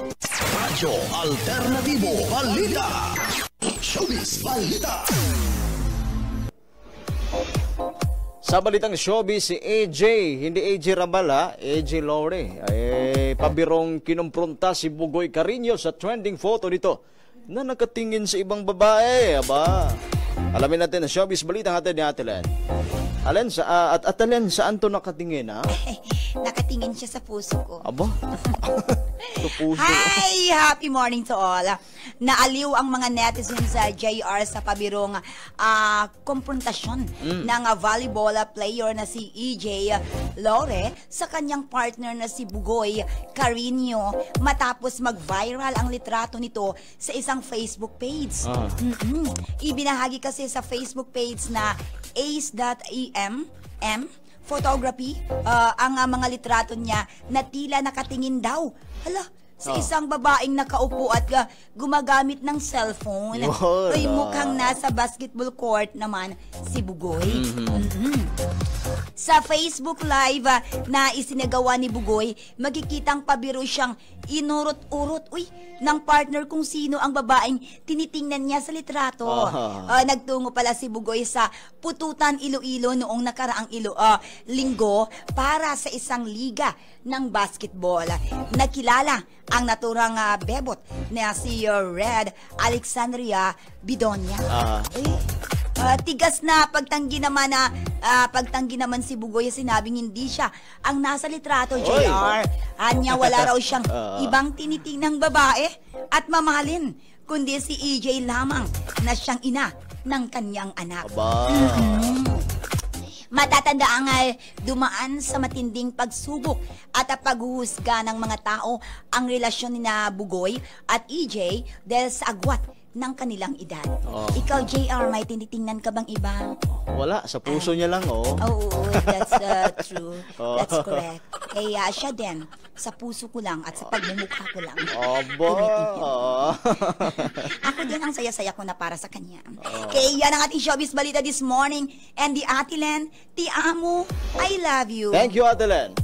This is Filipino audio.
Radyo Alternatibo Balita. Showbiz Balita. Sa balitang showbiz, si AJ, hindi AJ Rabala, AJ Lore, ay pabirong kinumpronta si Bugoy Carino sa trending photo nito na nakatingin sa ibang babae. Aba, alamin natin ang showbiz balita natin ni Ate Len. Alen, sa, ah, at, at Alen, saan to nakatingin, ha? Nakatingin siya sa puso ko. Aba? Ito puso. Hi! Happy morning to all. Naaliw ang mga netizens sa JR sa pabirong ah, komprontasyon ng ah, volleyball player na si EJ Lore sa kanyang partner na si Bugoy Carino matapos mag-viral ang litrato nito sa isang Facebook page. Ah. Mm-mm. Ibinahagi kasi sa Facebook page na ace.em M photography ah, ang ah, mga litrato niya na tila nakatingin daw. Hala, sa Ah. isang babaeng nakaupo at ah, gumagamit ng cellphone. Yun, Uy, ah. mukhang nasa basketball court naman si Bugoy. Mm-hmm. Mhm. Sa Facebook Live ah, na isinagawa ni Bugoy, magkikitang pabiro siyang inurot-urot, uy, ng partner kung sino ang babaeng tinitingnan niya sa litrato. Ah. Ah, nagtungo pala si Bugoy sa Pututan Iloilo noong nakaraang ilo, ah, linggo para sa isang liga ng basketball. Nakilala ang naturang ah, bebot na si Red Alexandria Bidonia. Ah. Eh, ah, tigas na pagtanggi naman na ah, pagtanggi naman si Bugoy sinabing hindi siya ang nasa litrato. JR. Anya wala raw siyang Ah. ibang tinitingnang babae at mamahalin kundi si EJ lamang na siyang ina ng kanyang anak. Aba. Matatanda ang ah, dumaan sa matinding pagsubok at ah, paghuhusga ng mga tao ang relasyon ni na Bugoy at EJ dahil sa agwat ng kanilang edad. Oh. Ikaw, JR, may tinitingnan ka bang iba? Wala, sa puso niya lang, oh. Oo, that's uh, true. Oh. That's correct. Kaya siya din, sa puso ko lang at sa pagmumukha ko lang. Aba. Ako din ang saya-saya ko na para sa kanya. Kaya yan ang ating showbiz balita this morning. And the Atilen, ti amo, I love you. Thank you, Ate Len.